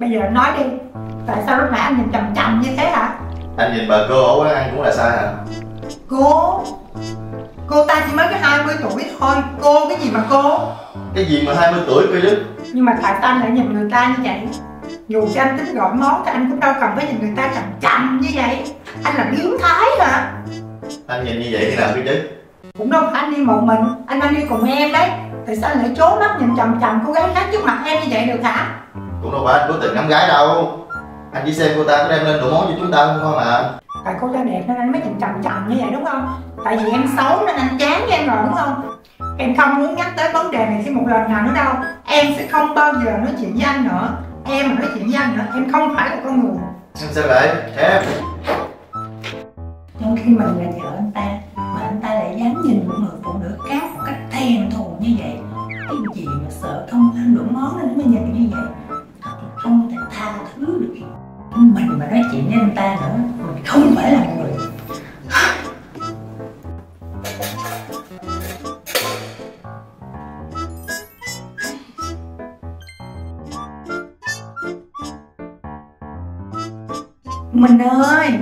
bây giờ nói đi tại sao lúc nãy anh nhìn chằm chằm như thế hả? Anh nhìn bà cô ở quán ăn cũng là sai hả? Cô? Cô ta chỉ mới có 20 tuổi thôi. Cô cái gì mà cô? Cái gì mà 20 tuổi cơ chứ? Nhưng mà tại sao anh lại nhìn người ta như vậy? Dù cho anh tính gọi món thì anh cũng đâu cần phải nhìn người ta chằm chằm như vậy. Anh là biến thái hả? Anh nhìn như vậy thì làm cái chứ? Cũng đâu phải anh đi một mình. Anh đang đi cùng em đấy. Tại sao anh lại trốn mắt nhìn chằm chằm cô gái khác trước mặt em như vậy được hả cũng đâu phải anh cố tình ngắm gái đâu. Anh chỉ xem cô ta có đem lên đồ món cho chúng ta không thôi mà. Tại cô ta đẹp nên anh mới nhìn chằm chằm như vậy đúng không? Tại vì em xấu nên anh chán với em rồi đúng không? Em không muốn nhắc tới vấn đề này thêm một lần nào nữa đâu. Em sẽ không bao giờ nói chuyện với anh nữa. Em mà nói chuyện với anh nữa em không phải là con người. Em sao vậy? Em. Trong khi mình là vợ anh ta mà anh ta lại dám nhìn một người phụ nữ khác một cách thèm thuồng như vậy cái gì mà sợ không ăn đủ món nên mới nhìn như vậy tha thứ được. Mình mà nói chuyện với anh ta nữa, mình không phải là người. Mình ơi!